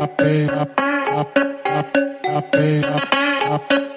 up, up, up, up, up, up, up.